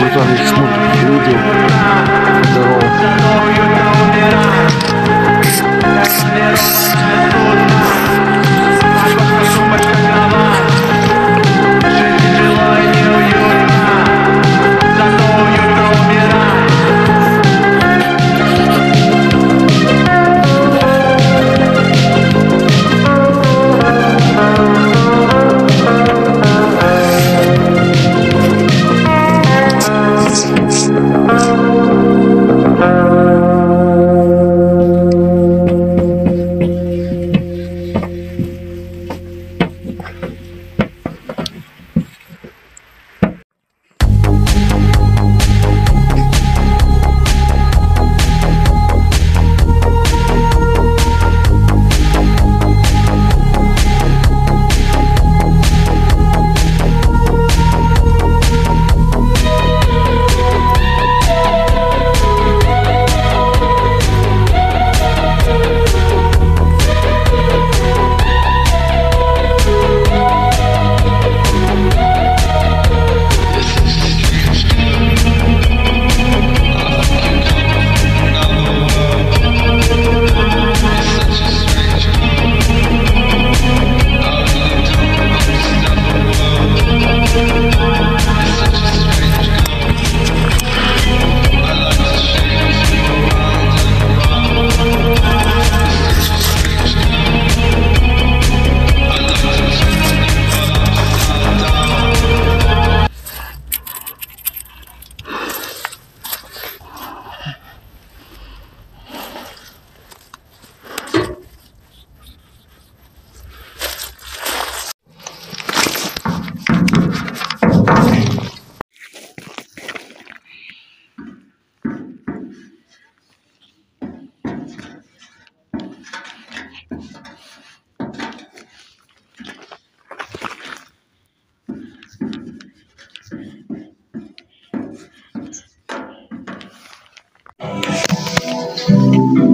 братан, их смотрят, видео.